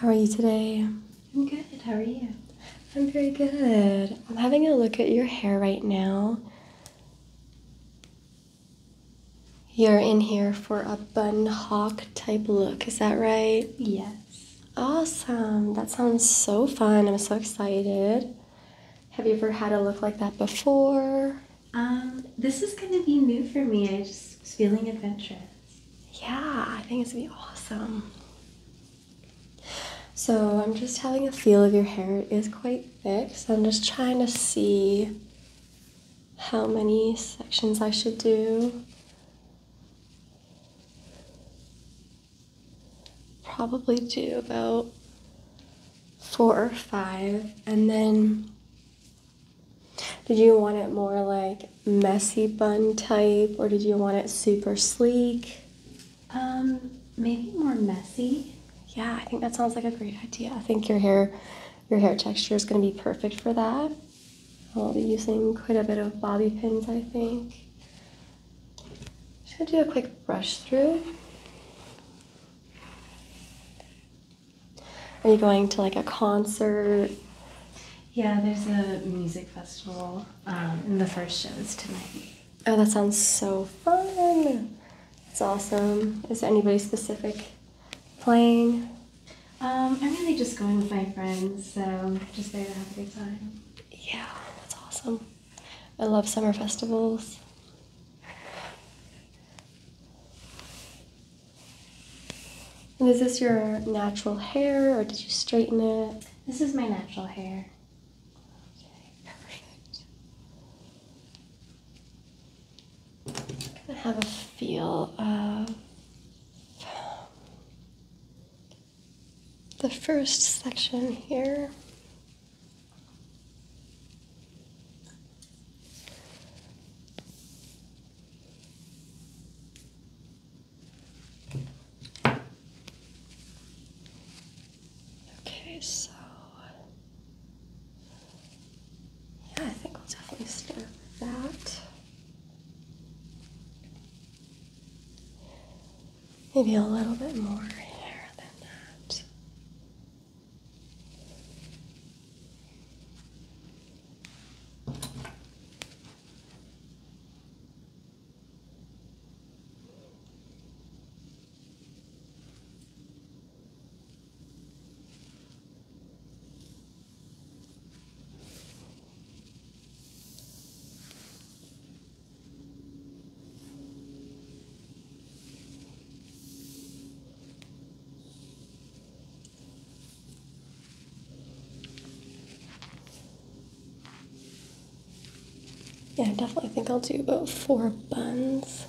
How are you today? I'm good. How are you? I'm very good. I'm having a look at your hair right now. You're in here for a bun hawk type look, is that right? Yes. Awesome. That sounds so fun. I'm so excited. Have you ever had a look like that before? Um, this is gonna be new for me. I just was feeling adventurous. Yeah, I think it's gonna be awesome. So I'm just having a feel of your hair. It is quite thick, so I'm just trying to see how many sections I should do. Probably do about four or five, and then did you want it more like messy bun type, or did you want it super sleek? Um, maybe more messy. Yeah, I think that sounds like a great idea. I think your hair, your hair texture is going to be perfect for that. I'll be using quite a bit of bobby pins, I think. Just gonna do a quick brush through. Are you going to like a concert? Yeah, there's a music festival, um, and the first show is tonight. Oh, that sounds so fun. It's awesome. Is there anybody specific playing? Um, I'm really just going with my friends, so just there to have a good time. Yeah, that's awesome. I love summer festivals. And is this your natural hair or did you straighten it? This is my natural hair. Okay, perfect. I have a feel of the first section here. Okay, so yeah, I think we'll definitely start with that. Maybe a little bit more hair than that. Yeah, I definitely think I'll do about four buns.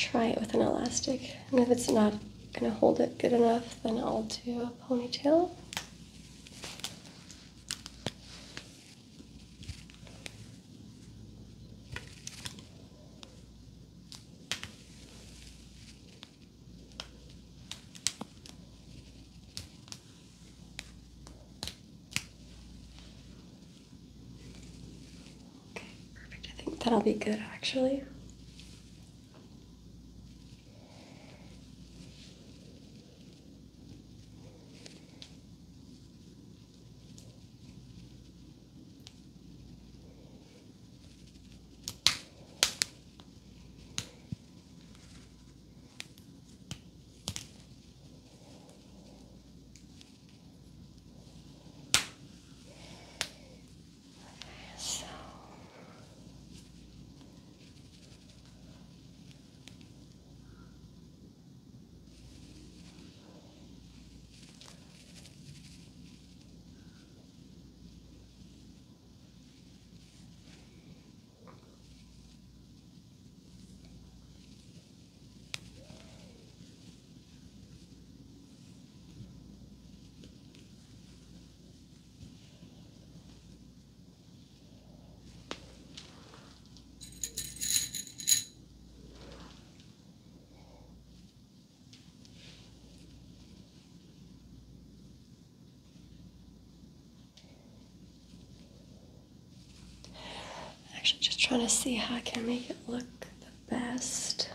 Try it with an elastic, and if it's not gonna hold it good enough, then I'll do a ponytail. Okay, perfect. I think that'll be good actually. So trying to see how I can make it look the best.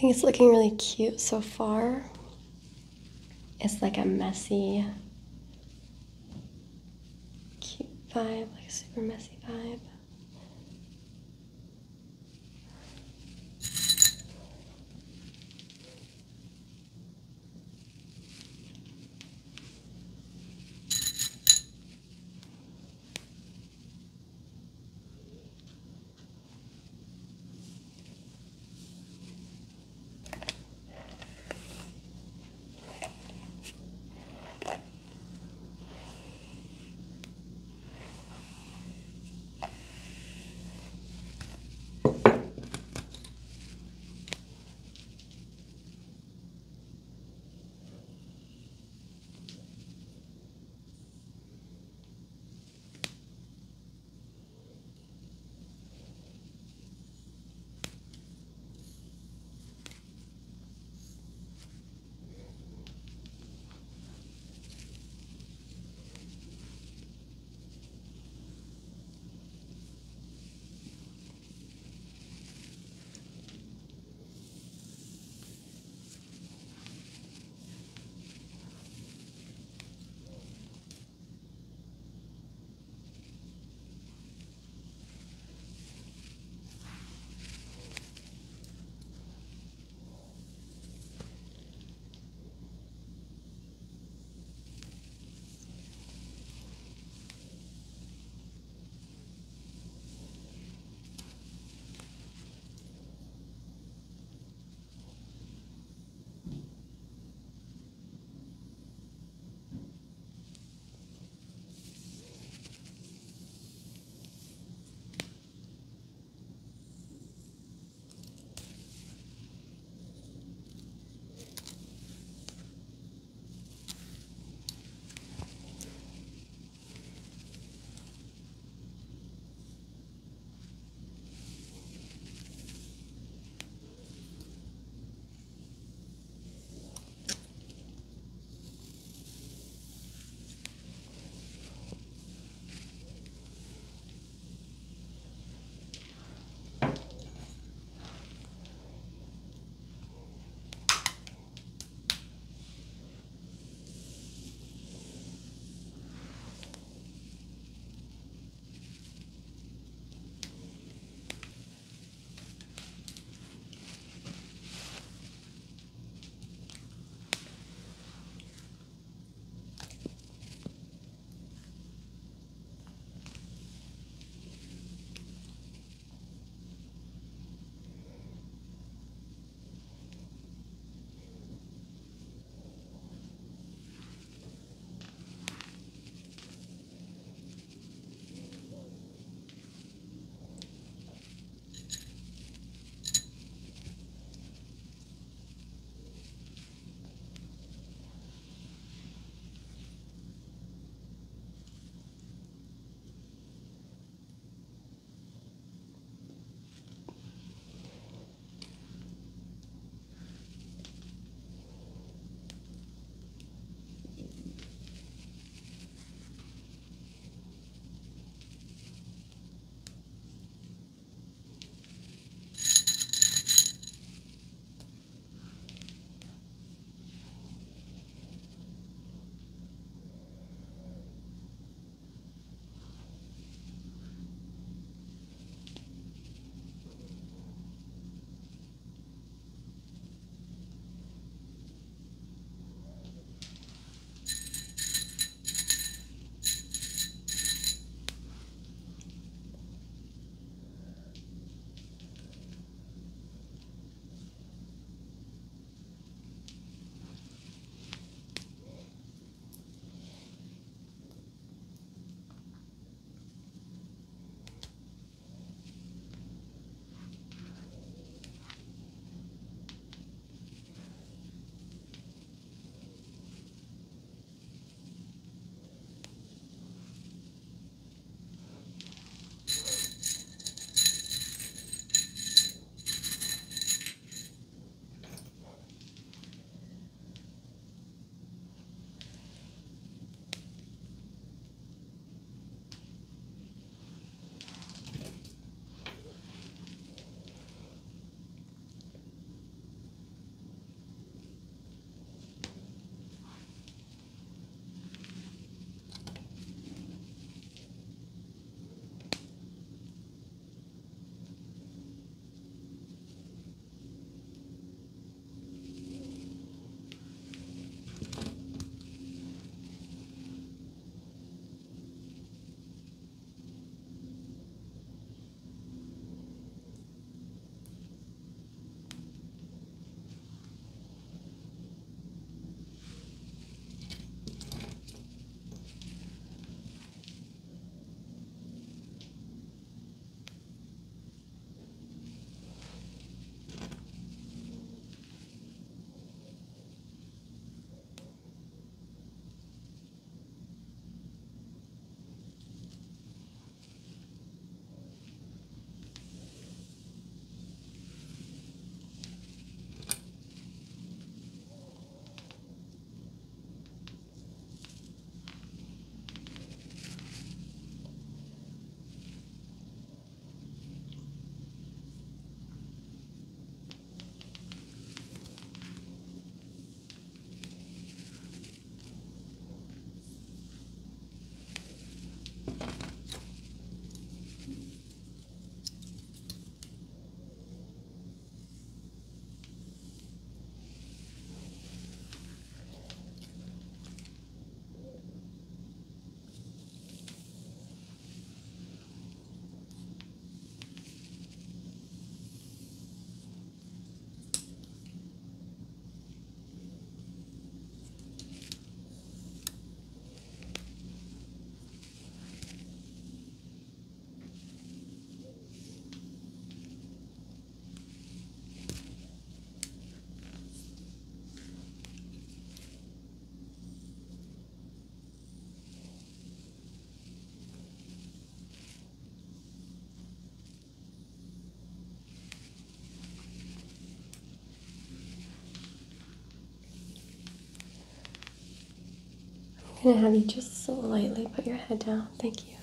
I think it's looking really cute so far. It's like a messy, cute vibe, like a super messy vibe. I'm gonna have you just slightly put your head down. Thank you.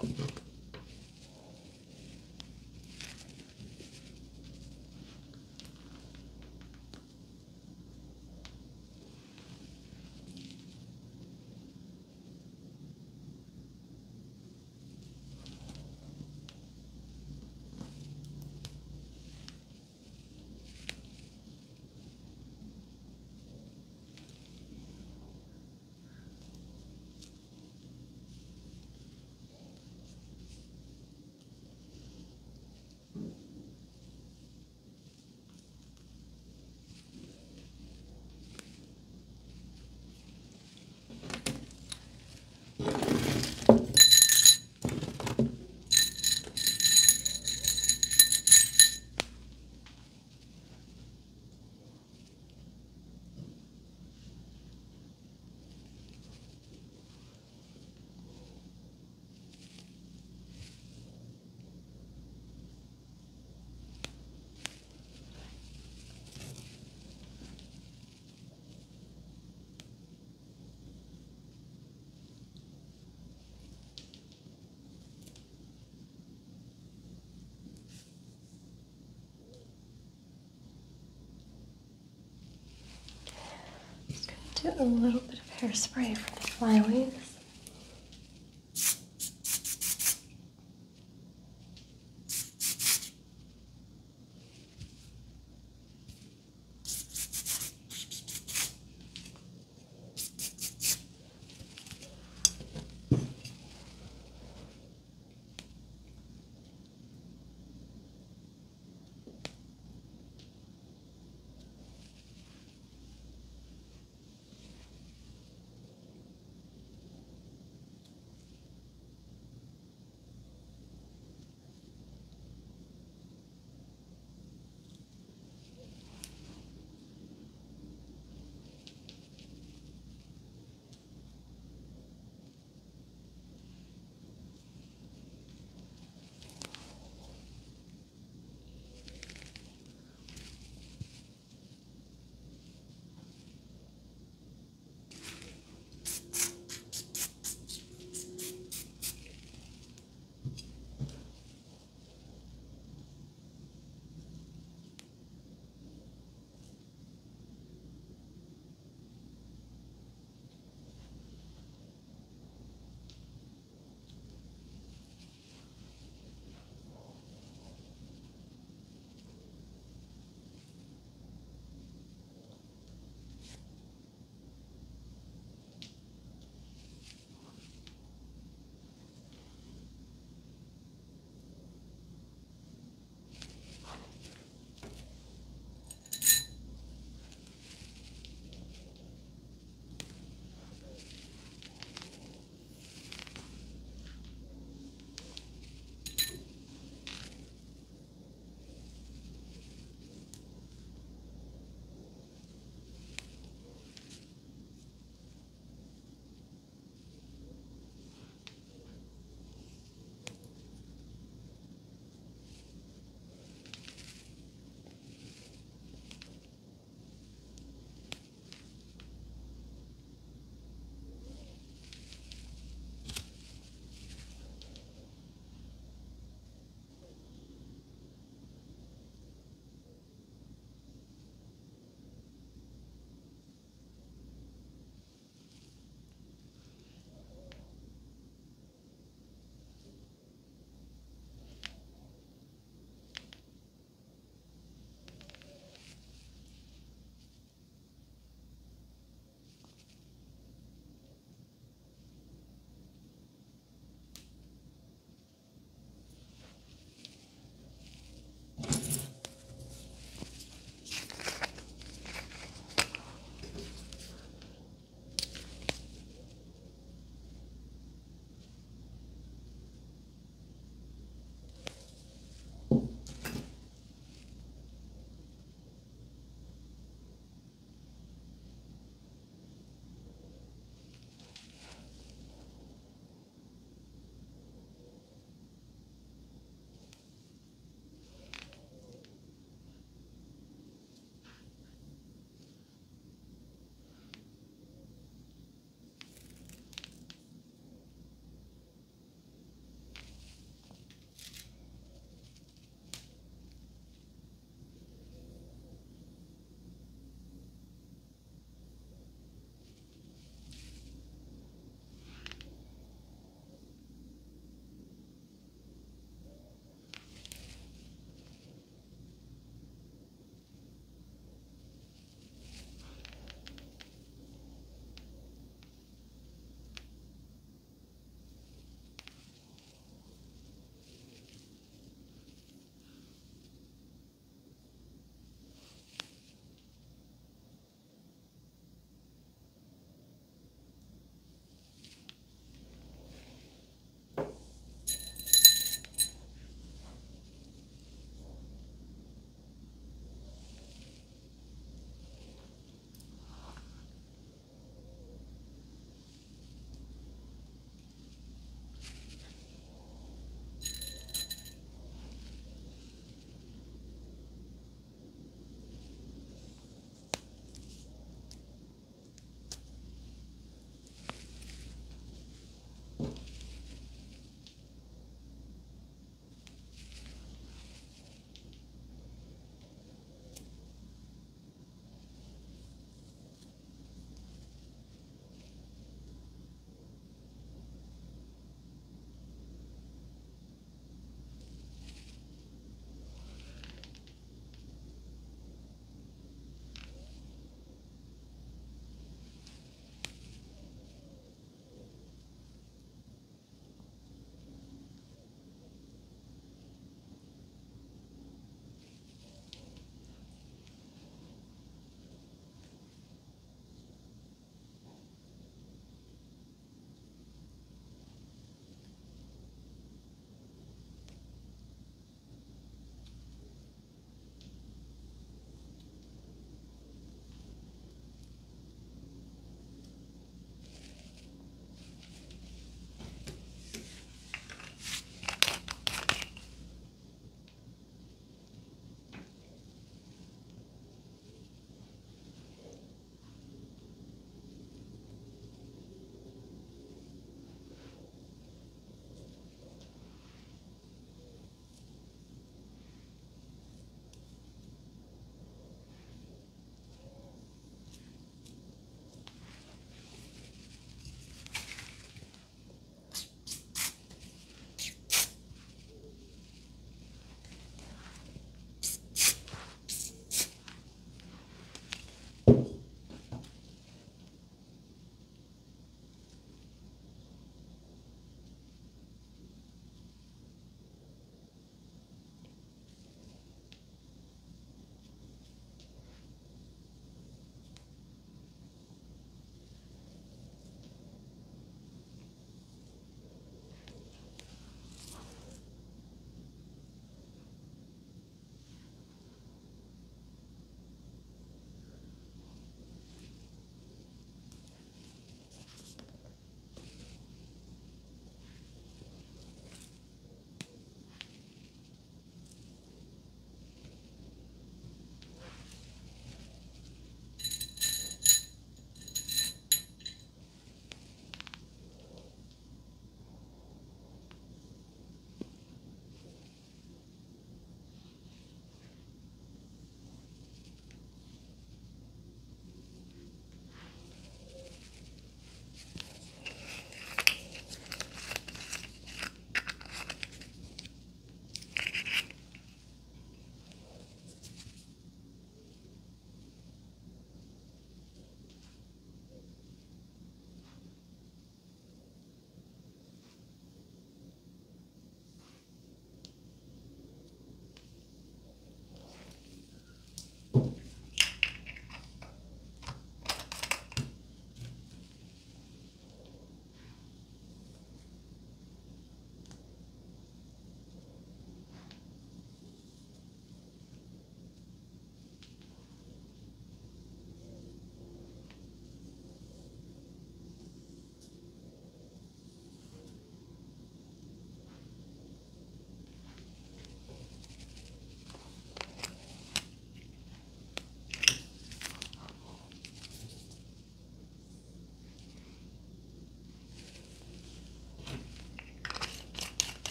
Just gonna do a little bit of hairspray for the flyaways.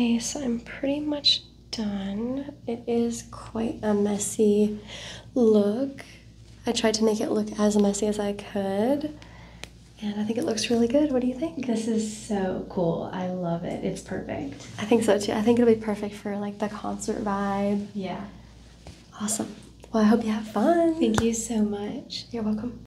Okay, so I'm pretty much done. It is quite a messy look. I tried to make it look as messy as I could. And I think it looks really good. What do you think? This is so cool. I love it. It's perfect. I think so too. I think it'll be perfect for like the concert vibe. Yeah. Awesome. Well, I hope you have fun. Thank you so much. You're welcome.